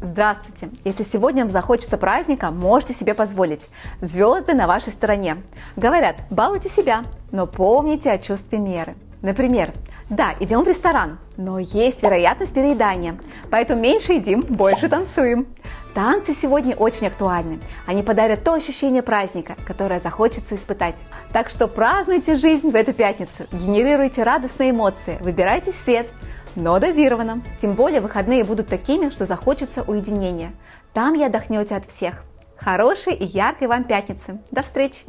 Здравствуйте! Если сегодня вам захочется праздника, можете себе позволить. Звезды на вашей стороне. Говорят, балуйте себя, но помните о чувстве меры. Например, да, идем в ресторан, но есть вероятность переедания, поэтому меньше едим, больше танцуем. Танцы сегодня очень актуальны. Они подарят то ощущение праздника, которое захочется испытать. Так что празднуйте жизнь в эту пятницу, генерируйте радостные эмоции, выбирайте свет, но дозированно. Тем более выходные будут такими, что захочется уединения. Там и отдохнете от всех. Хорошей и яркой вам пятницы. До встречи!